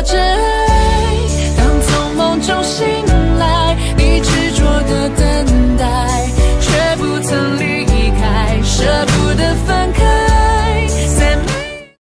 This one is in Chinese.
我真。